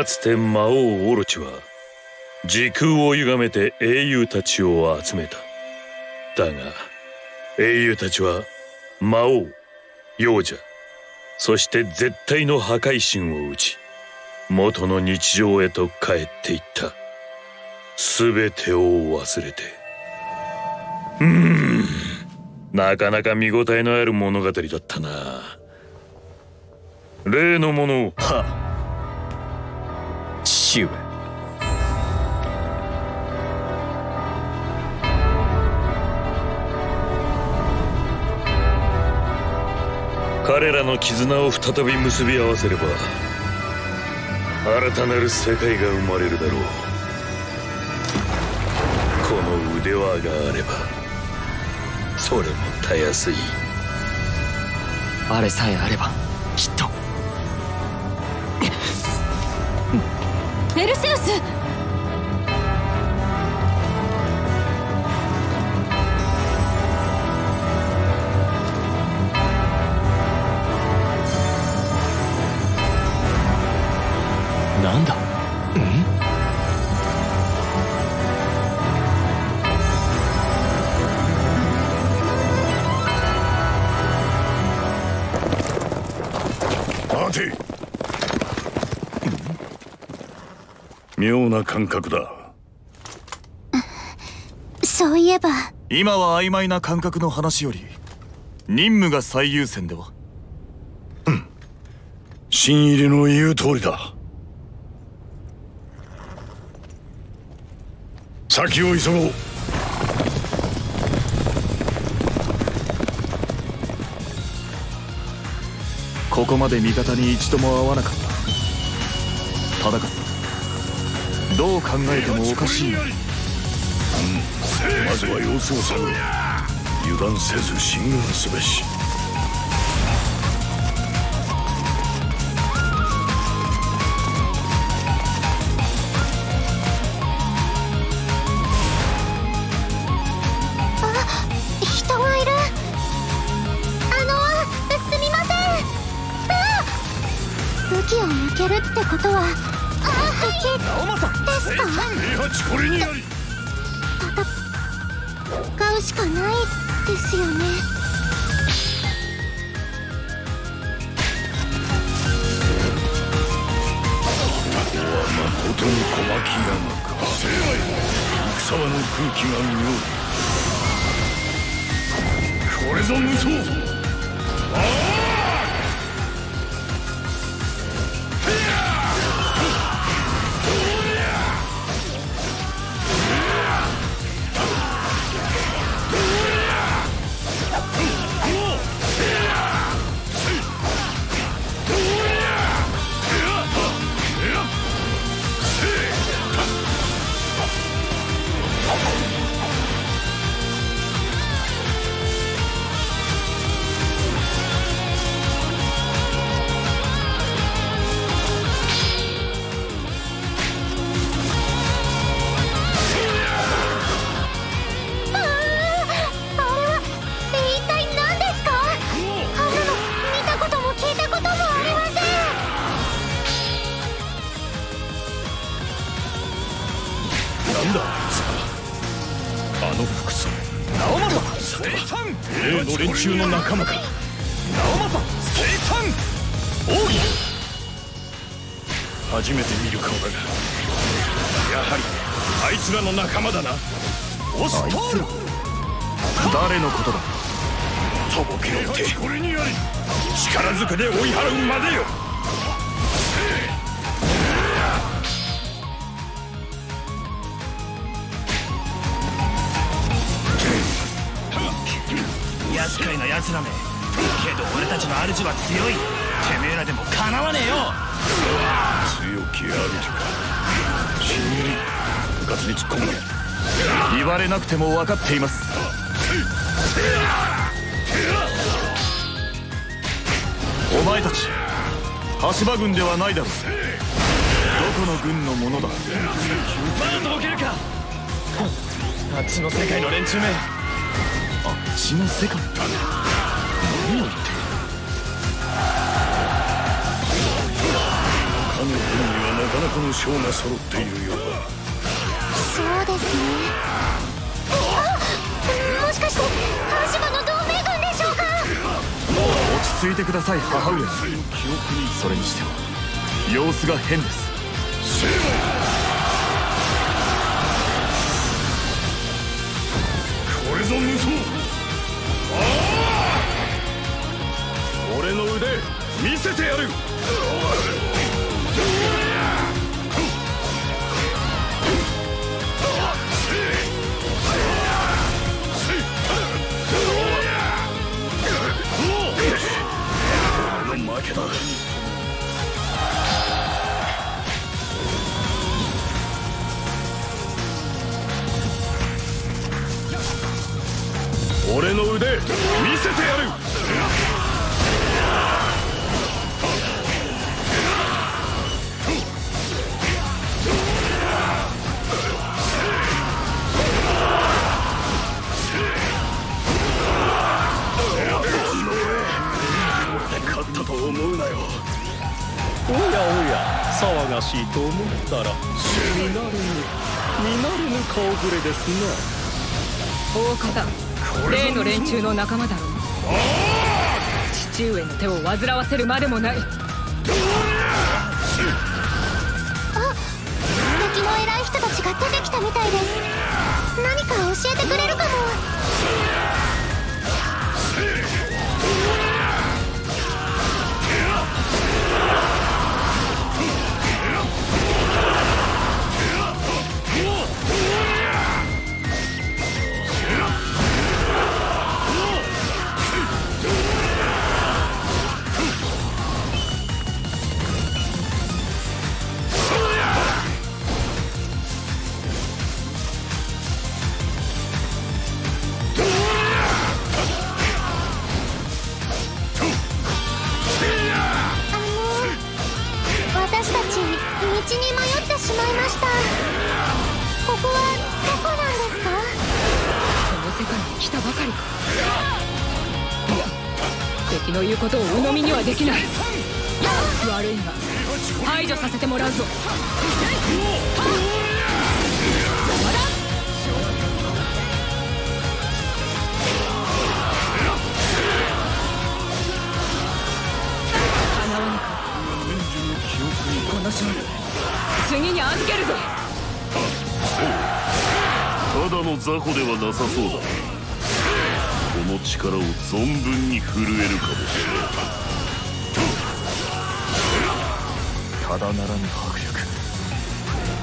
かつて魔王オロチは時空を歪めて英雄たちを集めた。だが英雄たちは魔王幼者そして絶対の破壊神を打ち元の日常へと帰っていった。全てを忘れて。うん。なかなか見応えのある物語だったな。例のものを。はっ。父上彼らの絆を再び結び合わせれば新たなる世界が生まれるだろうこの腕輪があればそれもたやすいあれさえあればきっとルセウス妙な感覚だ。そういえば。今は曖昧な感覚の話より任務が最優先では。新入りの言う通りだ。先を急ごう。ここまで味方に一度も会わなかった。ただかどう考えてもおかしい。なまずは様子を探る油断せず進軍すべし。人がいる。あのすみません。武器を抜けるってことはこれにあり使うしかないですよね。誠に小牧山か。成敗戦場の空気が妙これぞ無双かなわねえよ。強き主か。新入り部活に突っ込む。言われなくても分かっています。お前たち橋場軍ではないだろうどこの軍のものだ？まだとぼけるか。あっちの世界の連中め。あっちの世界。何を言っているの軍にはなかなかの将が揃っているようだそうです。ねあもしかして羽島の同盟軍でしょうか落ち着いてください母上。それにしては様子が変ですこれぞ無双俺の腕見せてやる俺の負けだ。俺の腕見せてやる。おやおや騒がしいと思ったら見慣れぬ見慣れぬ顔ぶれですな。大方例の連中の仲間だろう。父上の手を煩わせるまでもない。あ敵の偉い人たちが出てきたみたいです。何か教えてくれるかもいました。ここはどこなんですか？この世界に来たばかりか。敵の言うことを鵜呑みにはできない。悪いが排除させてもらうぞ。叶わぬか。この勝利。次に預けるぞ。ただの雑魚ではなさそうだ。この力を存分に震えるかもしれん。ただならぬ迫力。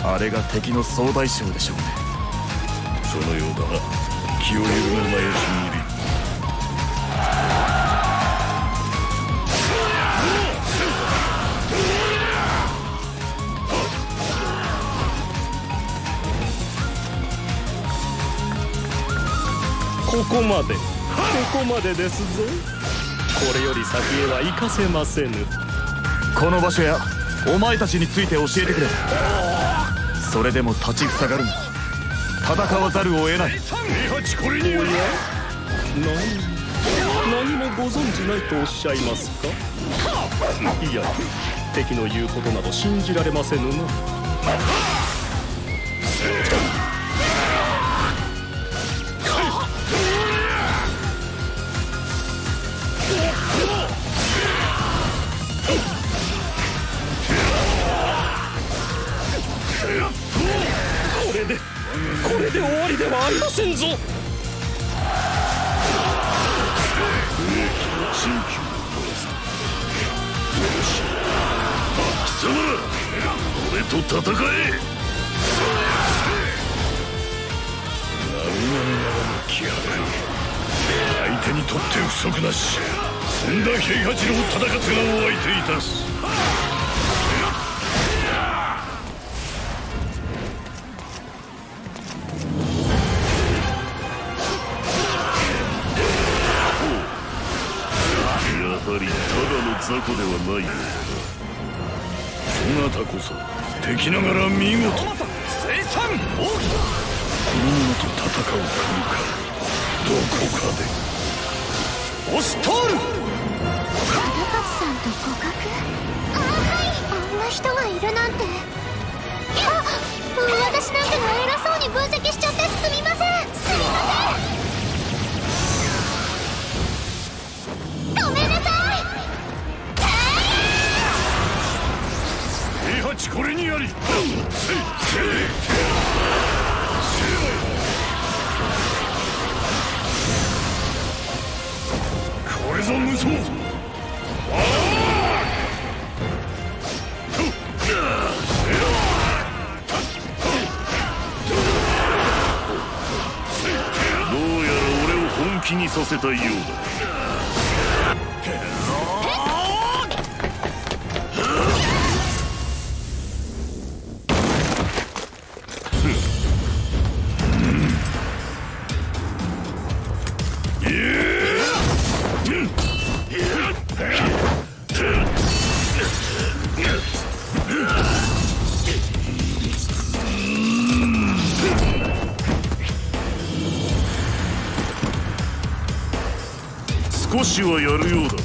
あれが敵の総大将でしょうね。そのようだな。気を緩めるなよ新入りここまで。ここまでですぞ。これより先へは行かせませぬ。この場所やお前たちについて教えてくれ。それでも立ちふさがるな。ら戦わざるを得ない。何？何もご存じないとおっしゃいますか？いや敵の言うことなど信じられませぬなこれで終わりではありませんぞ。俺と戦え。相手にとって不足なし。そんな平八郎忠勝がお相手いたす。ないよそなたこそ敵ながら見事生産王この者と戦う国かどこかで。オ押し通ル高橋さんと互角あはい。あんな人がいるなんて。いや私なんての偉そうに分析しちゃって。これにあり。これぞ無双。どうやら俺を本気にさせたいようだ。少しはやるようだな。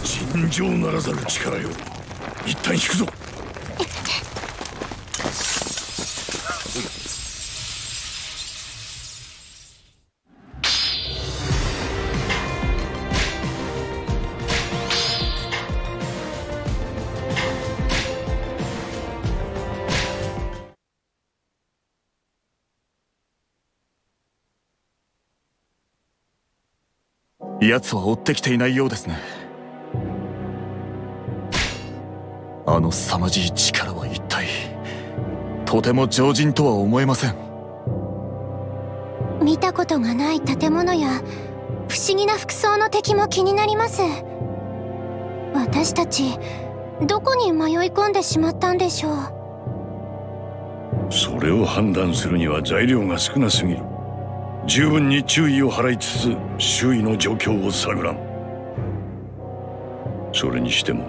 尋常ならざる奴は追ってきていないようですね。あの凄まじい力は一体とても常人とは思えません。見たことがない建物や不思議な服装の敵も気になります。私たちどこに迷い込んでしまったんでしょう。それを判断するには材料が少なすぎる十分に注意を払いつつ周囲の状況を探らん。それにしても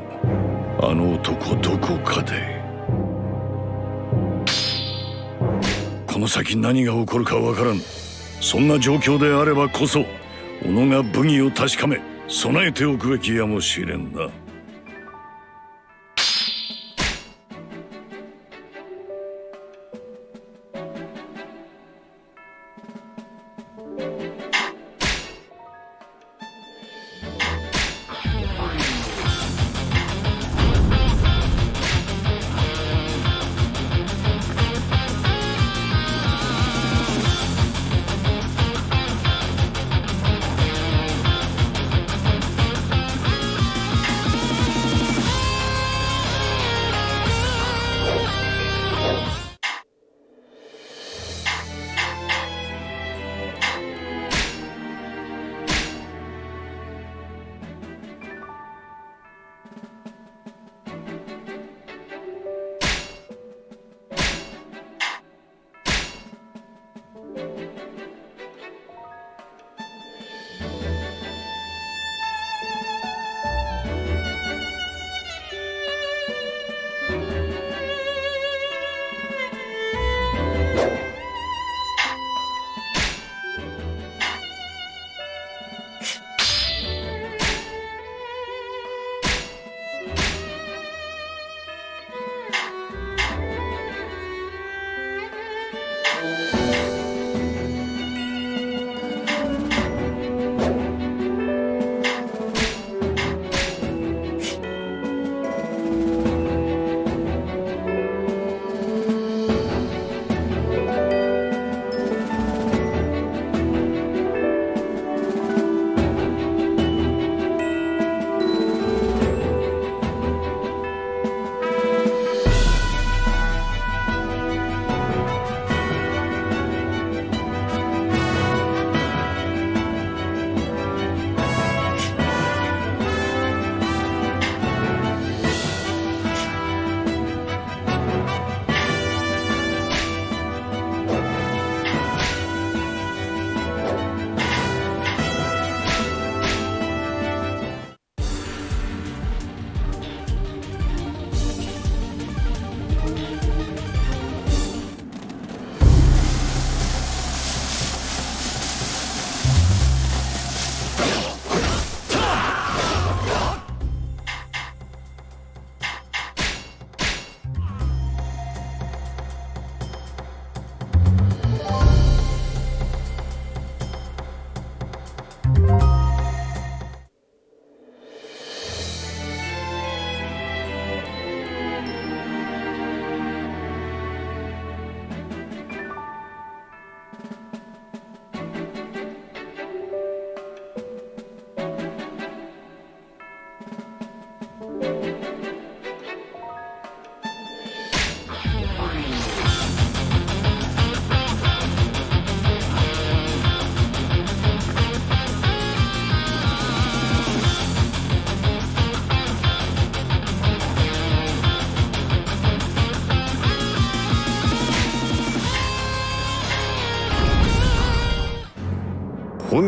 あの男どこかで。この先何が起こるかわからん。そんな状況であればこそ己が武技を確かめ備えておくべきやもしれんな。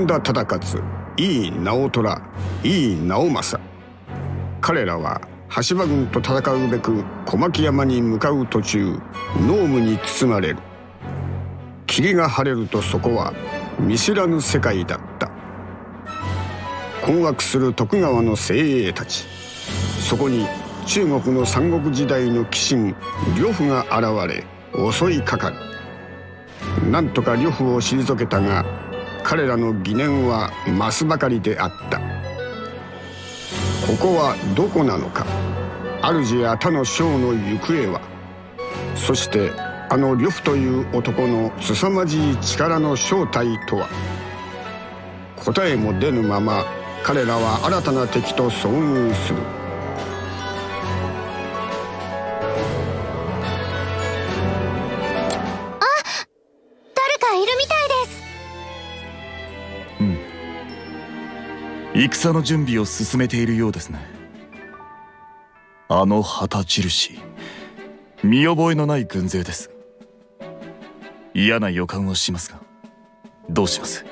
田忠勝井伊直虎井伊直政。彼らは羽柴軍と戦うべく小牧山に向かう途中濃霧に包まれる。霧が晴れるとそこは見知らぬ世界だった。困惑する徳川の精鋭たち。そこに中国の三国時代の鬼神呂布が現れ襲いかかる。なんとか呂布を退けたが彼らの疑念は増すばかりであった。ここはどこなのか。主や他の将の行方は。そしてあの呂布という男の凄まじい力の正体とは。答えも出ぬまま彼らは新たな敵と遭遇する。戦の準備を進めているようですね。あの旗印。見覚えのない軍勢です。嫌な予感はしますが。どうします？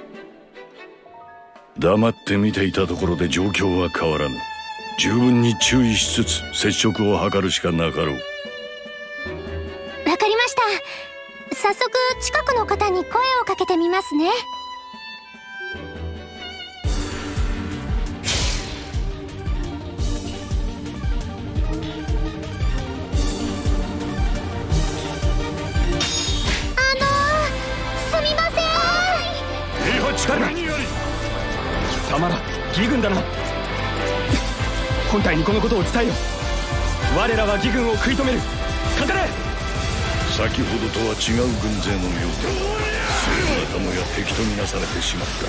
黙って見ていたところで状況は変わらぬ。十分に注意しつつ接触を図るしかなかろう。わかりました。早速近くの方に声をかけてみますね誰だ貴様ら義軍だな。本体にこのことを伝えよ。我らは義軍を食い止める。語れ。先ほどとは違う軍勢のようだ。あなたもや敵とみなされてしまった。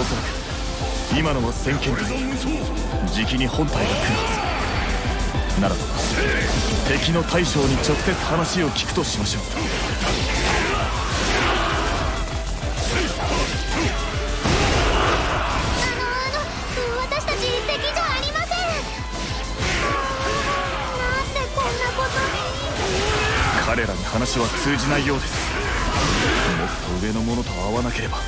おそらく今のは先見ですじきに本体が来るはず。ならば敵の大将に直接話を聞くとしましょう彼らに話は通じないようです。もっと上の者と会わなければ。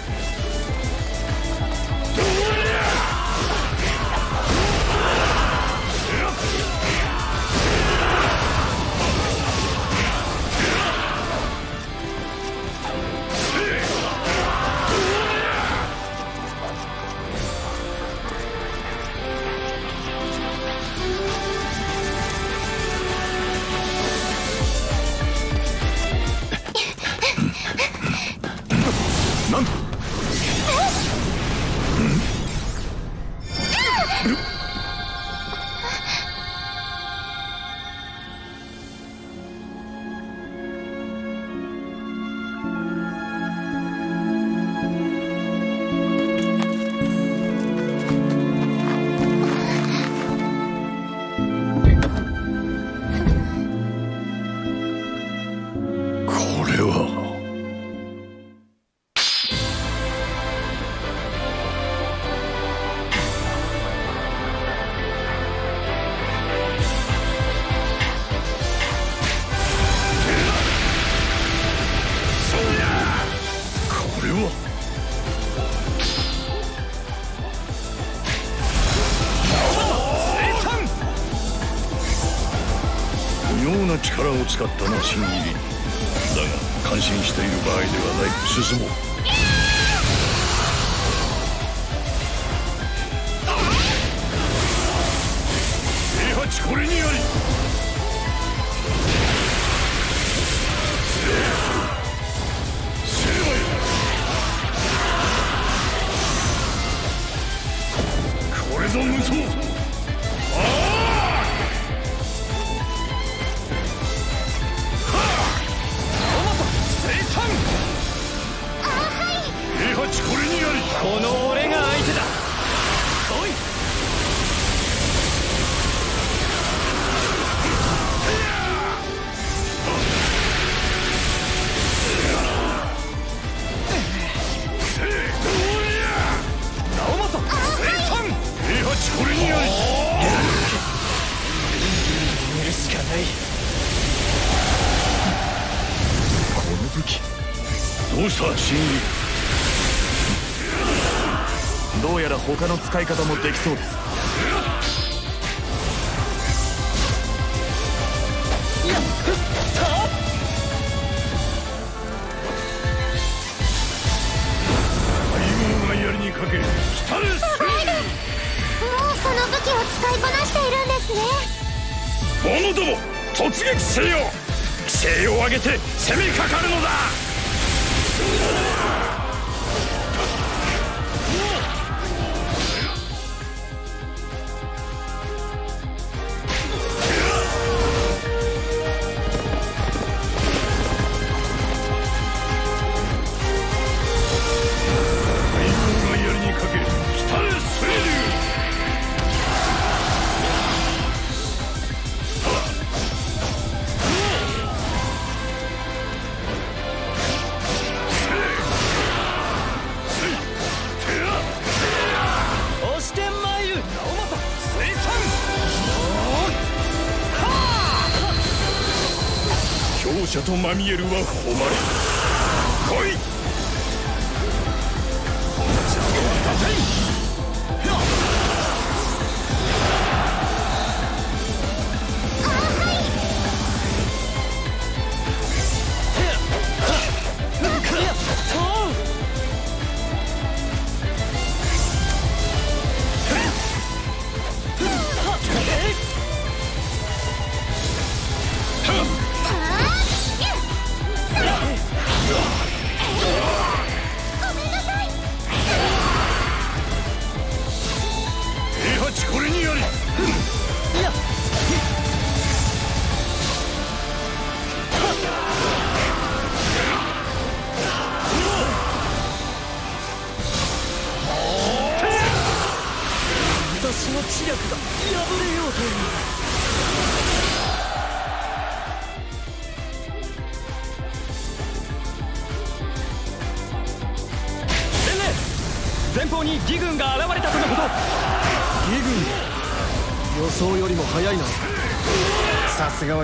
これぞ無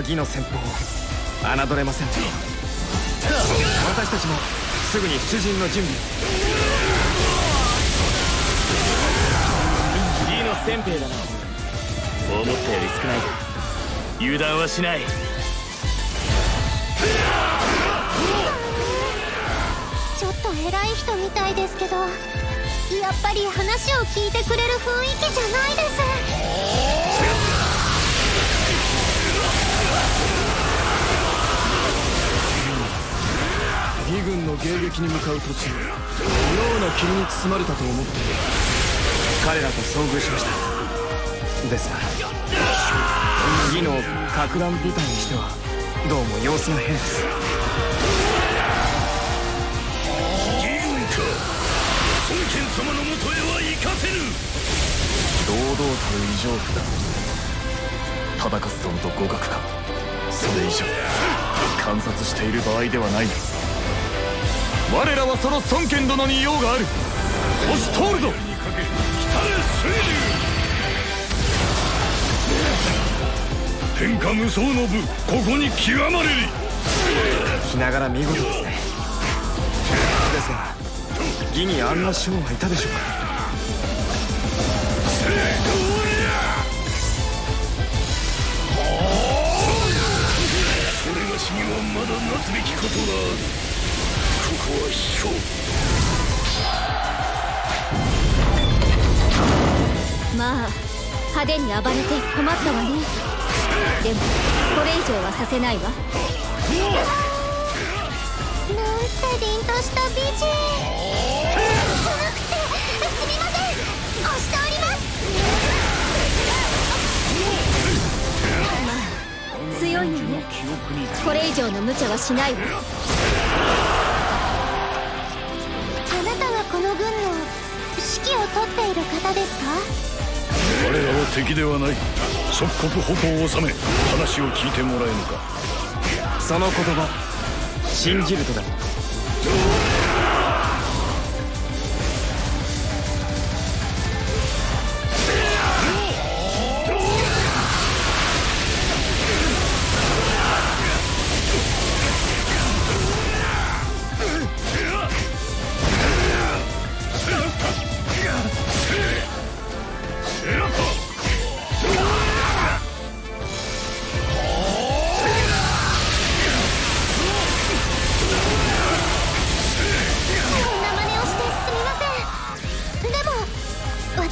義の先方侮れません。私たちもすぐに出陣の準備。義の先兵だな。思ったより少ない。油断はしない。ちょっと偉い人みたいですけどやっぱり話を聞いてくれる雰囲気じゃないですの迎撃に向かう途中妙な霧に包まれたと思って彼らと遭遇しましたですが義の格乱部隊にしてはどうも様子が変です。義軍か孫権様のもとへは行かせぬ堂々たる異常符だ忠勝殿と互角かそれ以上観察している場合ではない我らはその孫権殿に用がある。押し通るぞ。天下無双の部ここに極まれり。気ながら見事ですね。ですが義にあんな将はいたでしょうか。それがしにはまだなすべきことがあるまあ派手に暴れて困ったわね。でもこれ以上はさせないわ。なんて凛とした美人寒くてすみません。押しております強いのね。これ以上の無茶はしないわ方ですか？我らは敵ではない。即刻矛を収め話を聞いてもらえぬか。その言葉信じるとだ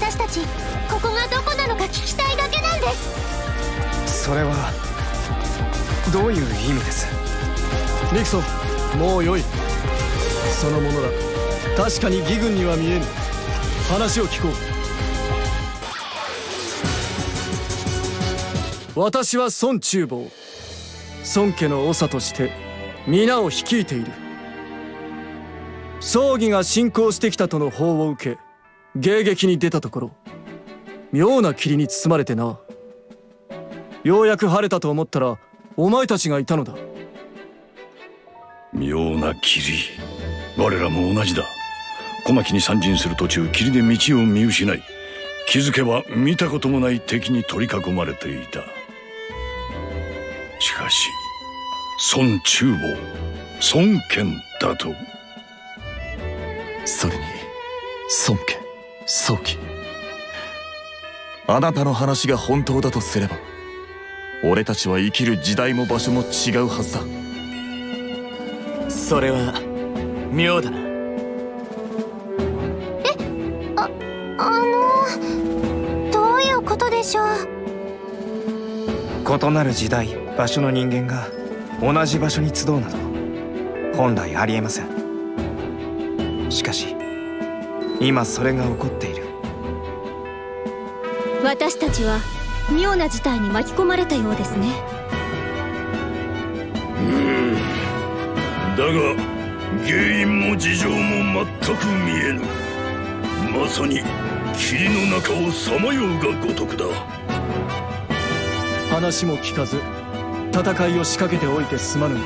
私たちここがどこなのか聞きたいだけなんです。それはどういう意味です？リクソンもうよい。そのものだ確かに義軍には見えぬ。話を聞こう。私は孫厨房孫家の長として皆を率いている。葬儀が進行してきたとの報を受け迎撃に出たところ妙な霧に包まれてな。ようやく晴れたと思ったらお前たちがいたのだ。妙な霧。我らも同じだ。小牧に参陣する途中霧で道を見失い気づけば見たこともない敵に取り囲まれていた。しかし孫中坊孫権だと。それに孫家早期あなたの話が本当だとすれば俺たちは生きる時代も場所も違うはずだ。それは妙だな。えああのどういうことでしょう？異なる時代場所の人間が同じ場所に集うなど本来ありえません。しかし今それが起こっている。私たちは妙な事態に巻き込まれたようですね。うん。だが原因も事情も全く見えぬ。まさに霧の中をさまようがごとくだ。話も聞かず戦いを仕掛けておいてすまぬ。が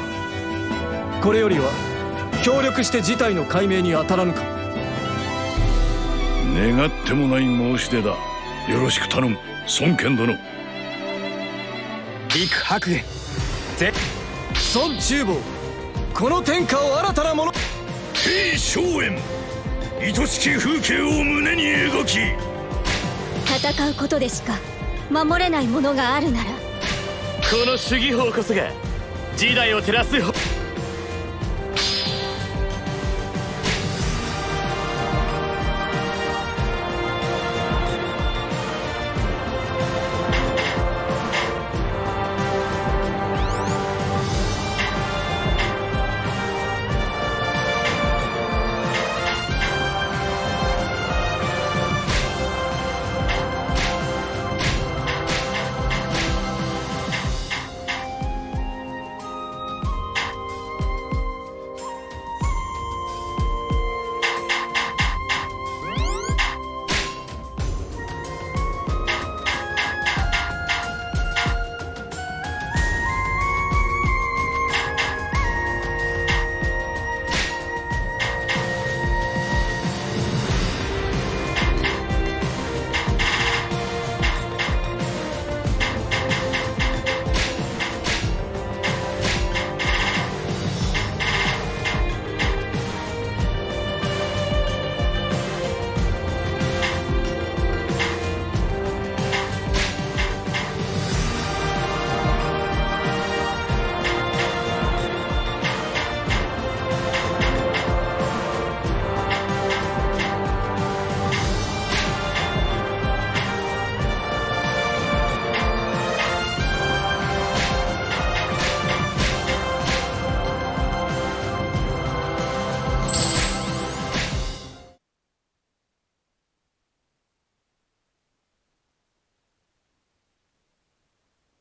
これよりは協力して事態の解明に当たらぬか願ってもない申し出だ。よろしく頼む。孫権殿。陸白玄ぜ孫中坊。この天下を新たなもの。兵荘園愛しき風景を胸に描き。戦うことでしか守れないものがあるなら。この主義法こそが時代を照らす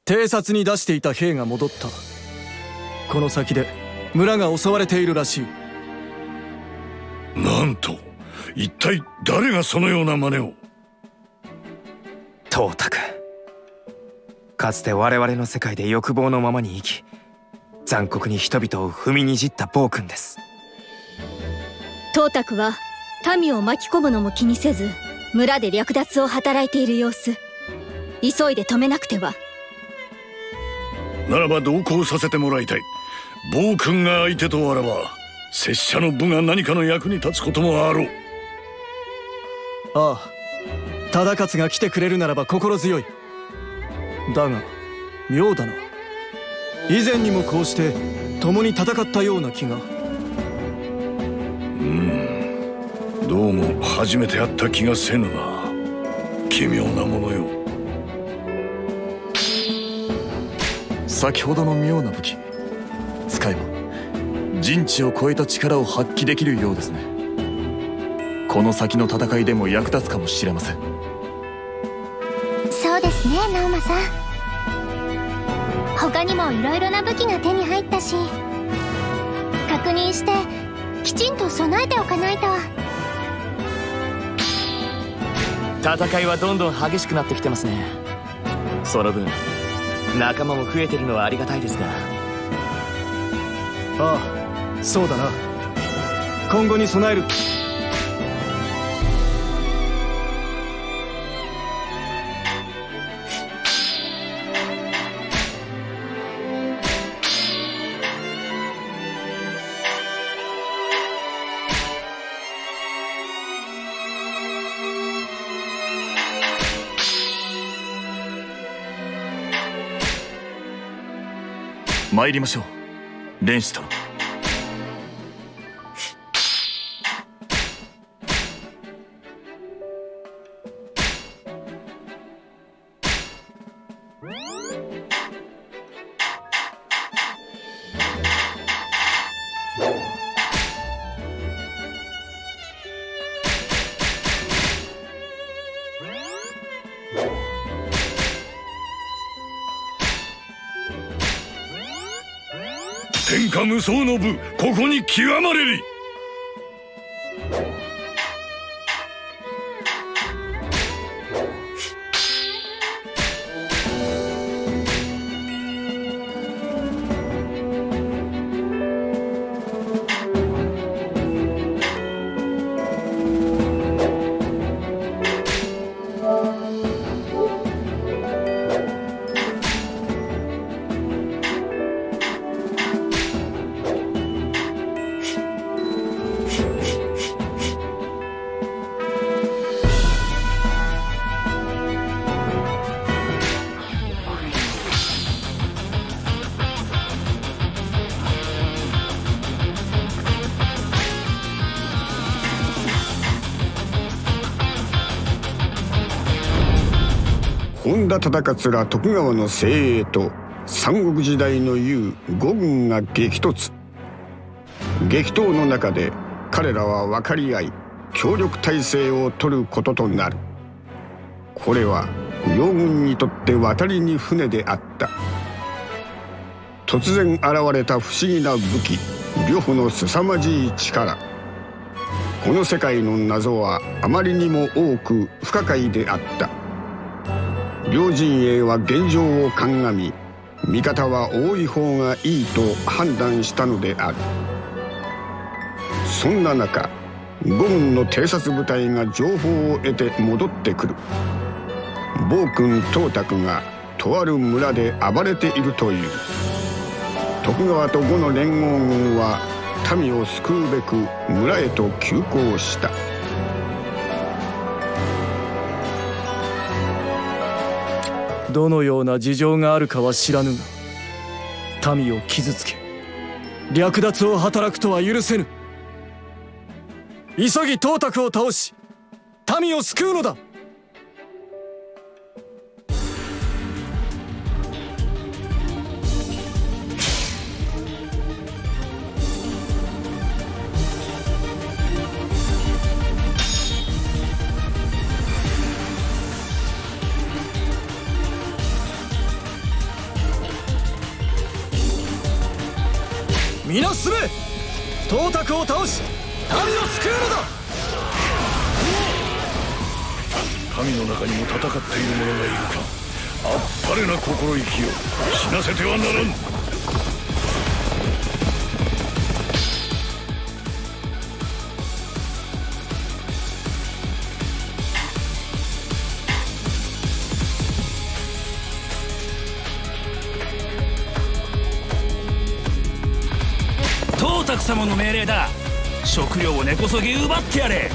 偵察に出していた兵が戻った。この先で村が襲われているらしい。なんと一体誰がそのような真似を？トータクかつて我々の世界で欲望のままに生き残酷に人々を踏みにじった暴君です。トータクは民を巻き込むのも気にせず村で略奪を働いている様子。急いで止めなくてはならば同行させてもらいたい。暴君が相手とあらば拙者の部が何かの役に立つこともあろう。ああ忠勝が来てくれるならば心強い。だが妙だな。以前にもこうして共に戦ったような気が。うん。どうも初めて会った気がせぬな。奇妙なものよ先ほどの妙な武器。使えば人知を超えた力を発揮できるようですね。この先の戦いでも役立つかもしれません。そうですね直政他にもいろいろな武器が手に入ったし確認してきちんと備えておかないと。戦いはどんどん激しくなってきてますね。その分仲間も増えてるのはありがたいですが。ああそうだな。今後に備える。参りましょう。蓮子殿。天下無双の部ここに極まれり。忠勝ら徳川の精鋭と三国時代の雄五軍が激突。激闘の中で彼らは分かり合い協力体制を取ることとなる。これは両軍にとって渡りに船であった。突然現れた不思議な武器呂布の凄まじい力。この世界の謎はあまりにも多く不可解であった。両陣営は現状を鑑み味方は多い方がいいと判断したのである。そんな中五軍の偵察部隊が情報を得て戻ってくる。暴君董卓がとある村で暴れているという。徳川と呉の連合軍は民を救うべく村へと急行した。どのような事情があるかは知らぬが民を傷つけ略奪を働くとは許せぬ。急ぎ董卓を倒し民を救うのだ。ってやれ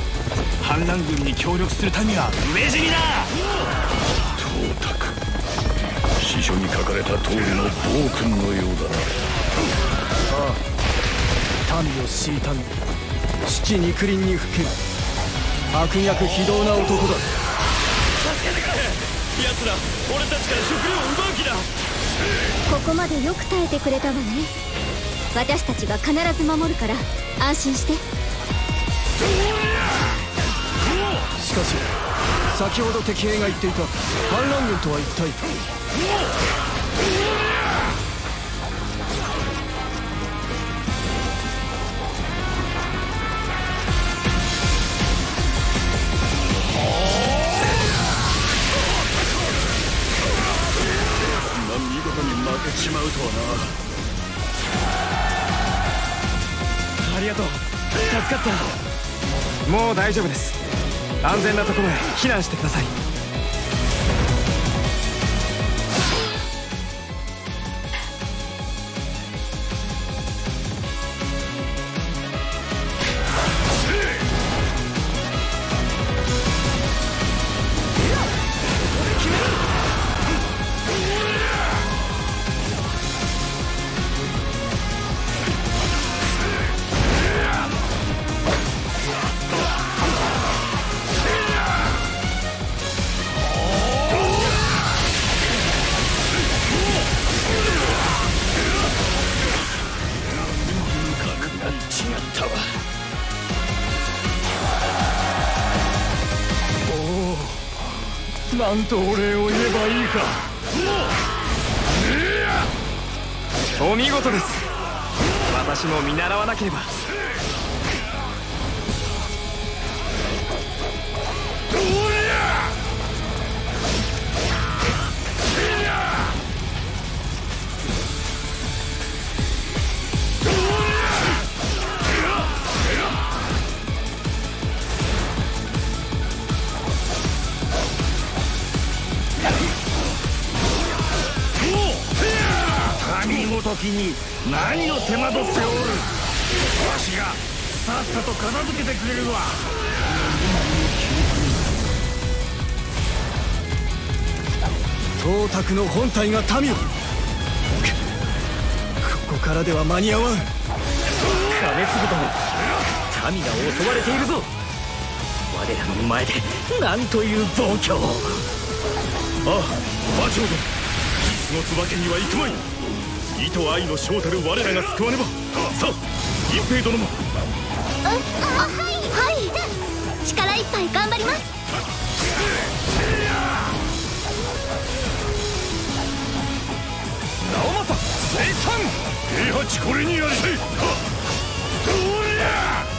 反乱軍に協力する民は飢え死にだ董卓司書に書かれた通りの暴君のようだなああ民を敷いたみ七肉林にふける悪逆非道な男だ助けてくれ奴ら俺たちから食料を奪う気だここまでよく耐えてくれたわね私たちが必ず守るから安心してしかし先ほど敵兵が言っていた反乱軍と。は一体見事に負けちまうとはな。ありがとう。助かった。もう大丈夫です。安全なところへ避難してください。おおなんと神ごときに何を手間取っておる。わしがさっさと片付けてくれるわ。東卓の本体が民を。ここからでは間に合わん。金継殿民が襲われているぞ。我らの前でなんという暴挙ああ馬長殿。その椿には行くまい意と愛の将たる我らが救わねば。さあ一平殿も。あはい。はい。力いっぱい頑張ります。直政生産平八これにやりせいどりゃ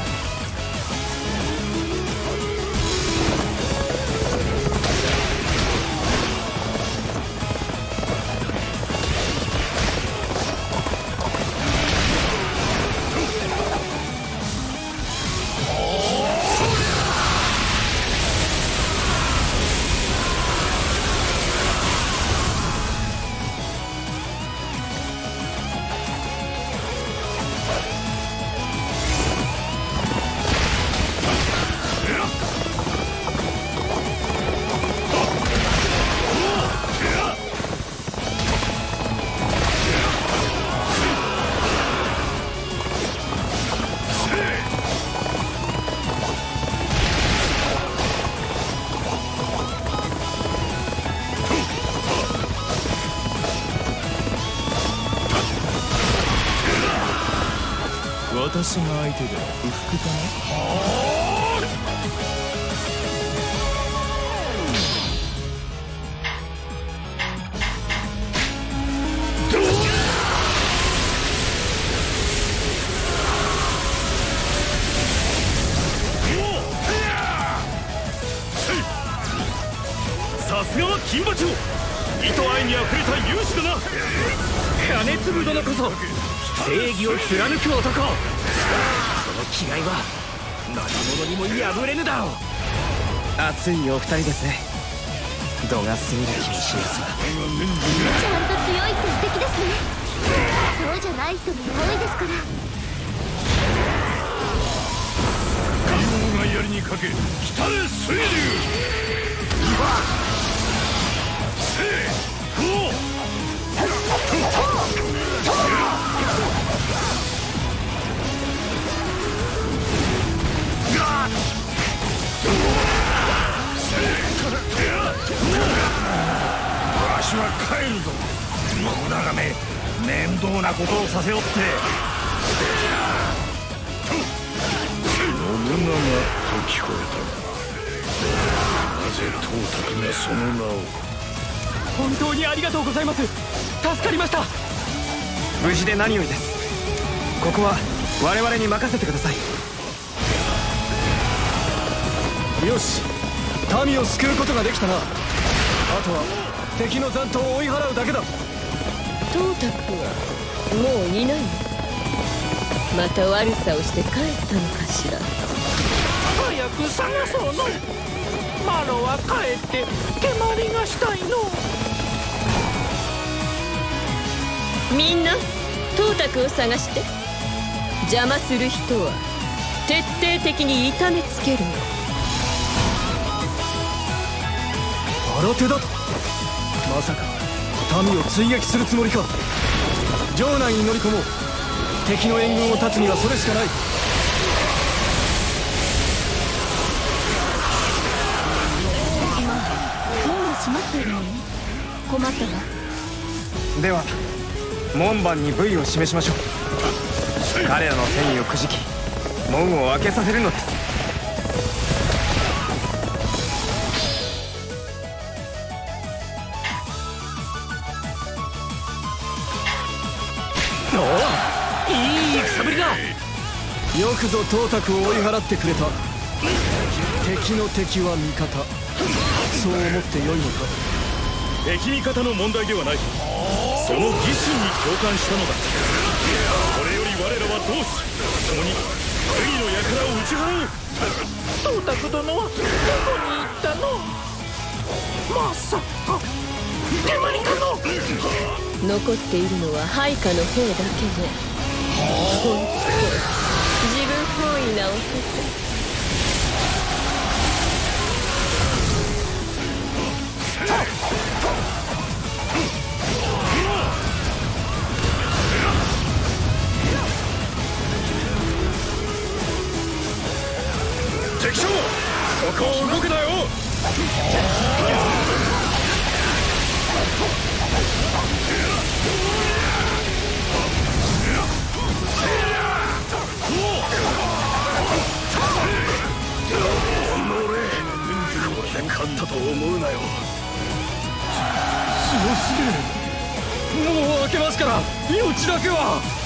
服かなさすがは金馬長意と愛にあふれた勇士だな。金継殿こそ正義を貫く男気概は何者にも破れぬだろう。熱いお二人ですね。度が過ぎる気もしますが。ちゃんと強いって素敵ですね。そうじゃない人も多いですから。竜王が槍にかけ来たれ水流。せいゴわしは帰るぞ。野当なことをさせよって。信長と聞こえた。がなぜ董卓がその名を本当にありがとうございます。助かりました。無事で何よりです。ここは我々に任せてください。よし。民を救うことができたな。あとは敵の残党を追い払うだけだ。董卓はもういない。のまた悪さをして帰ったのかしら。早く探そうの。マロは帰って蹴鞠がしたいの。みんな董卓を探して。邪魔する人は徹底的に痛めつけるの新手だ。とまさか民を追撃するつもりか。城内に乗り込もう。敵の援軍を断つにはそれしかない。閉まっているのに困ったわ。では門番に部位を示しましょう。彼らの戦意をくじき門を開けさせるのですよくぞ董卓を追い払ってくれた。敵の敵は味方。そう思ってよいのか。敵味方の問題ではない。その義心に共感したのだ。これより我らは同志。共に次の輩を打ち払う。董卓殿はどこに行ったの？まさか。手まりかの？残っているのは配下の兵だけね。本当自分本位な男敵将そこを動くなよ。で勝ったと思うなよ。強すぎる。もう開けますから命だけは。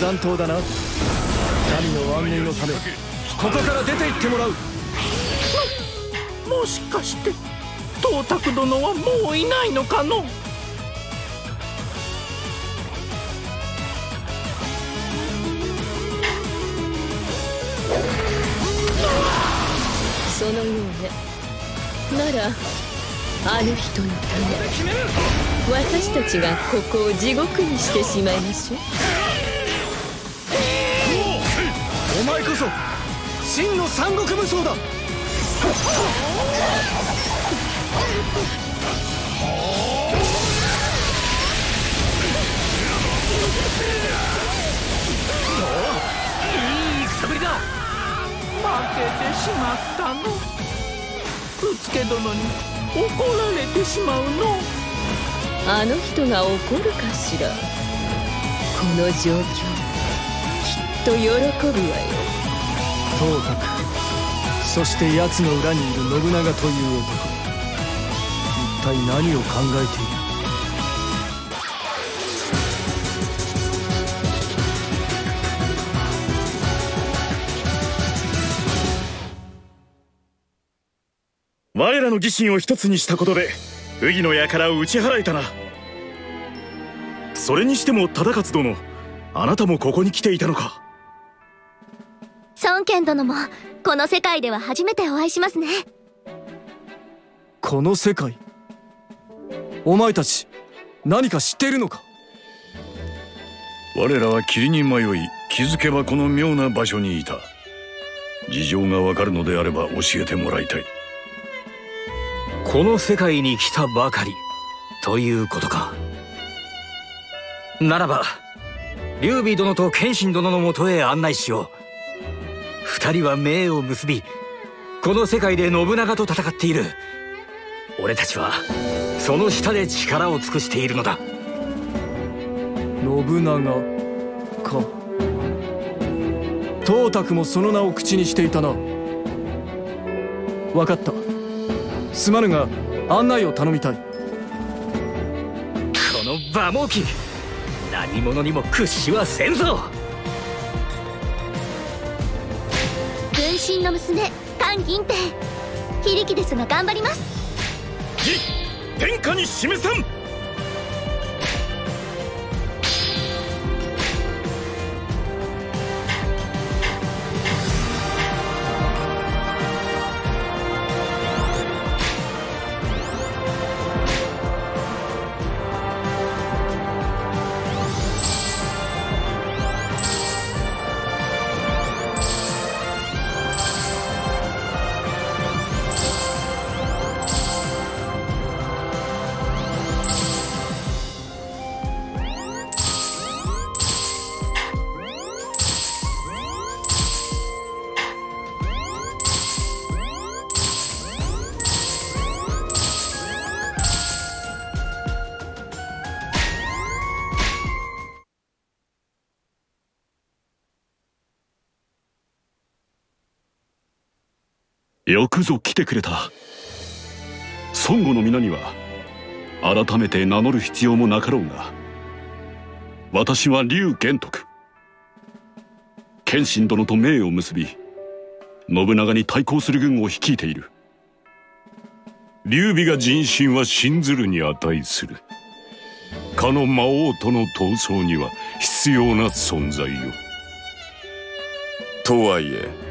残党だな。民の安寧のためここから出て行ってもらう。もしかして東卓殿はもういないのかの？そのようね。ならあの人のため私たちがここを地獄にしてしまいましょう真の三国武装だ。いい戦ぶりだ。負けてしまったの。うつけ殿に怒られてしまうの。あの人が怒るかしら。この状況きっと喜ぶわよ東卓そして奴の裏にいる信長という男。一体何を考えている？我らの義心を一つにしたことで宇義の輩を打ち払えたな。それにしても忠勝殿あなたもここに来ていたのか。孫権殿もこの世界では初めてお会いしますね。この世界？お前たち何か知っているのか？我らは霧に迷い気づけばこの妙な場所にいた。事情がわかるのであれば教えてもらいたい。この世界に来たばかりということか。ならば劉備殿と謙信殿のもとへ案内しよう二人は盟を結びこの世界で信長と戦っている。俺たちはその下で力を尽くしているのだ。信長か。東卓もその名を口にしていたな。分かった。すまぬが案内を頼みたい。この馬毛機何者にも屈しはせんぞ分身の娘菅銀平非力ですが頑張ります。天下に示さん。よくぞ来てくれた。孫悟の皆には改めて名乗る必要もなかろうが私は劉玄徳。謙信殿と盟を結び信長に対抗する軍を率いている。劉備が人心は信ずるに値する。かの魔王との闘争には必要な存在よ。とはいえ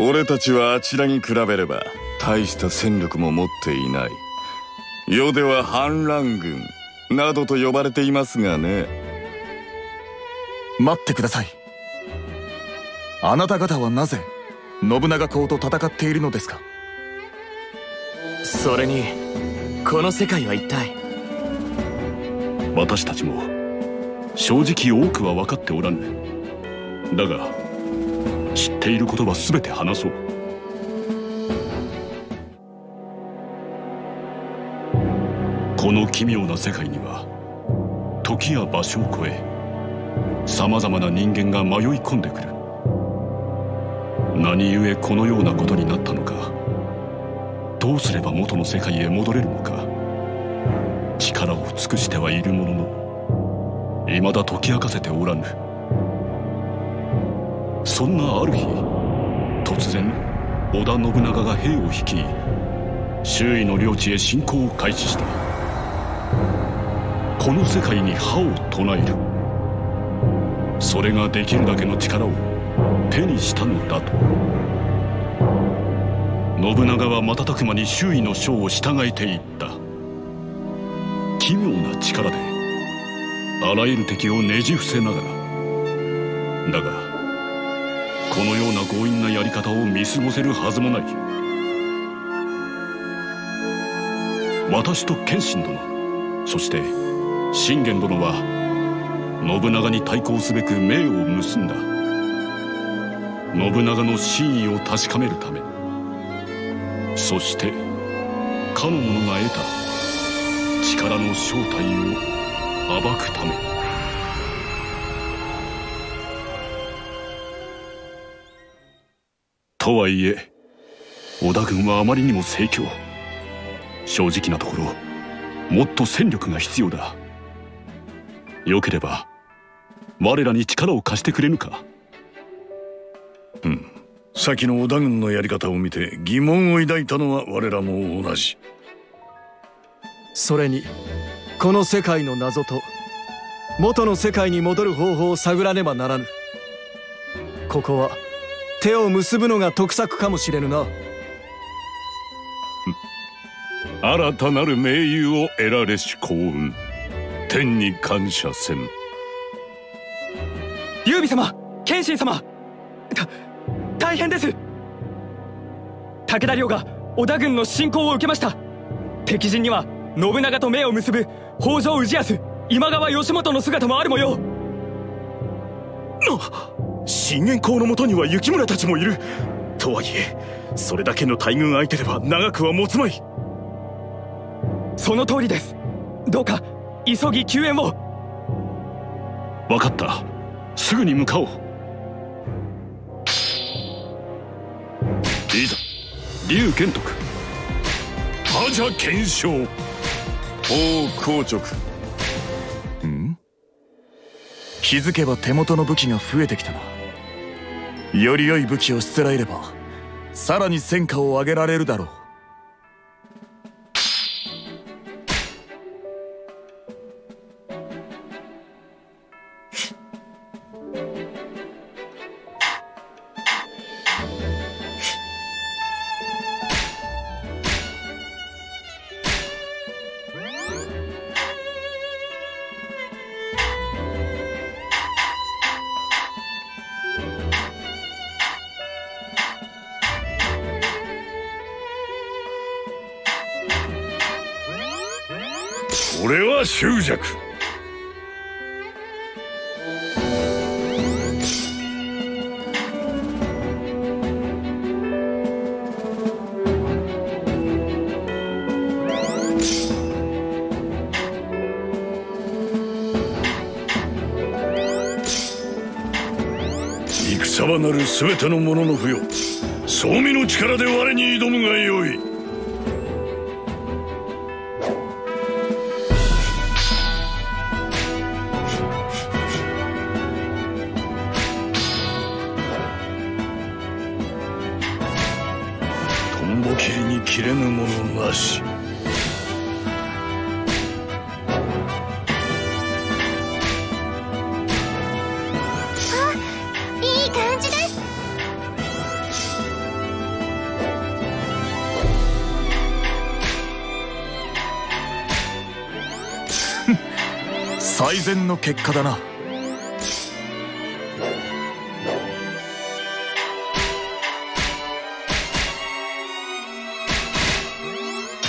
俺たちはあちらに比べれば大した戦力も持っていない。世では反乱軍などと呼ばれていますがね。待ってください。あなた方はなぜ信長公と戦っているのですか？それにこの世界は一体。私たちも正直多くは分かっておらぬ。だが知っていることは全て話そう。この奇妙な世界には時や場所を超えさまざまな人間が迷い込んでくる。何故このようなことになったのかどうすれば元の世界へ戻れるのか力を尽くしてはいるものの未だ解き明かせておらぬ。そんなある日突然織田信長が兵を率い周囲の領地へ侵攻を開始した。この世界に歯を唱える。それができるだけの力を手にしたのだと。信長は瞬く間に周囲の将を従えていった。奇妙な力であらゆる敵をねじ伏せながら。だがこのような強引なやり方を見過ごせるはずもない。私と謙信殿。そして信玄殿は信長に対抗すべく命を結んだ。信長の真意を確かめるため。そしてかの者が得た力の正体を暴くため。とはいえ織田軍はあまりにも盛況。正直なところもっと戦力が必要だ。よければ我らに力を貸してくれぬか。うん。先の織田軍のやり方を見て疑問を抱いたのは我らも同じ。それにこの世界の謎と元の世界に戻る方法を探らねばならぬ。ここは手を結ぶのが得策かもしれぬな。新たなる盟友を得られし幸運。天に感謝せん。劉備様謙信様。た大変です。武田領が織田軍の侵攻を受けました。敵陣には信長と目を結ぶ北条氏康今川義元の姿もある模様信玄公のもとには雪村たちもいる。とはいえそれだけの大軍相手では長くは持つまい。その通りです。どうか急ぎ救援を。分かった。すぐに向かおう。いざ劉玄徳。覇者検証。王硬直。ん？気づけば手元の武器が増えてきたなより良い武器をしつらえればさらに戦果を上げられるだろう。なる全ての者の不要。総身の力で我に挑むがよい。然の結果だな。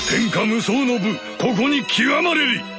天下無双の部ここに極まれり。